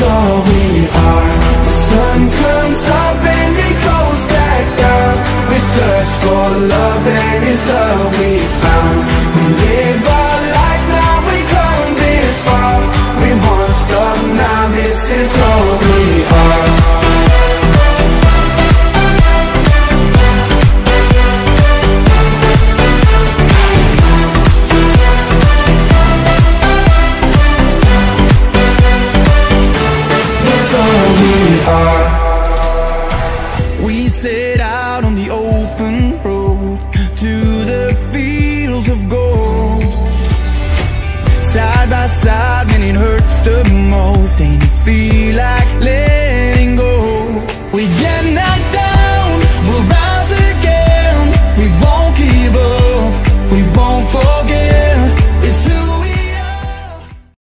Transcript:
all we are. The sun comes up and it goes back down. We search for love and it's love we found. We live our life now, we come this far. We won't stop now, this is all Set out on the open road to the fields of gold. Side by side when it hurts the most And you feel like letting go. We